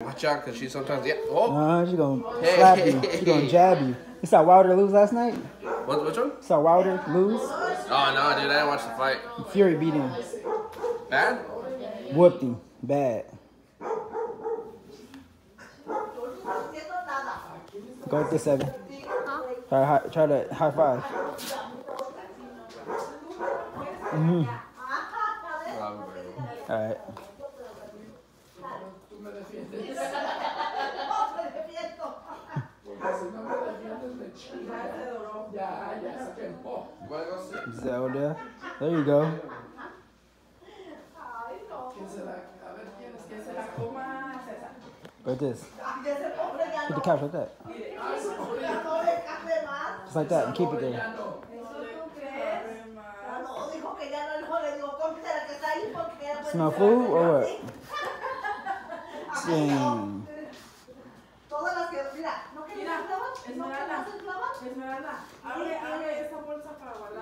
Watch out, cause she sometimes yeah. Oh, Uh, she's gonna Hey. slap you. She's gonna jab you. You saw Wilder lose last night? what, which one? Saw Wilder lose? Oh no, dude, I didn't watch the fight. Fury beat him. Bad? Whooped him. Bad. Go with this seven. Try, hi- try to high five. Mm-hmm. All right. Zelda. There you go. Go with this. Hit the couch like that. Just like that and keep it there. Smell food or what? Dang. Todas las que, mira, ¿no querías Mira, querías clavar? Esmeralda, abre, abre esa bolsa para guardar